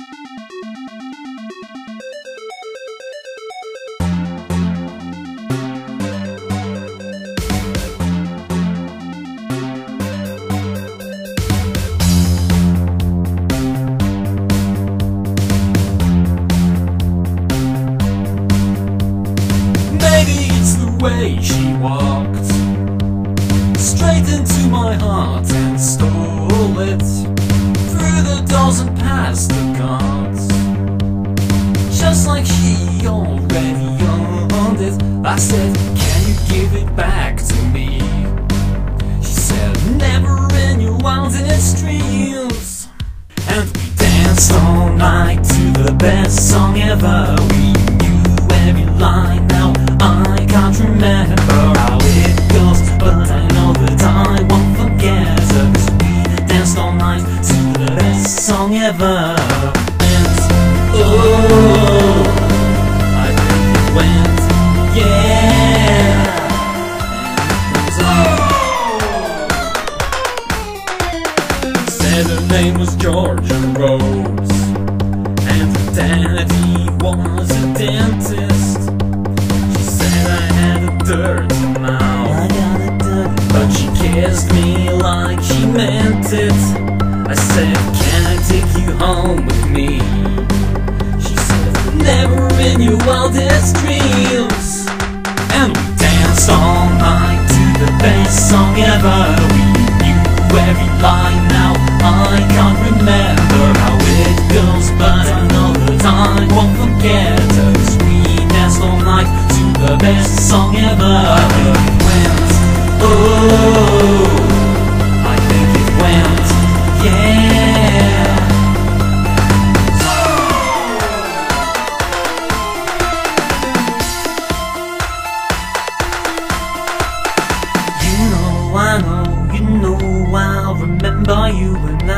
Maybe it's the way she walked. Straight into my heart and stole it. Through the doors and past I said, can you give it back to me? She said, never in your wildest dreams. And we danced all night to the best song ever. We knew every line, now I can't remember how it goes But I know that I won't forget Cause we danced all night to the best song ever. And oh, I think it went, her name was Georgia Rose And her daddy was a dentist. She said I had a dirty mouth. But she kissed me like she meant it. I said, can I take you home with me? She said, never in your wildest dreams. And we danced all night to the best song ever. We knew every line now I can't remember how it goes but. you and I.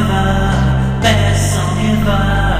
ever, best song ever.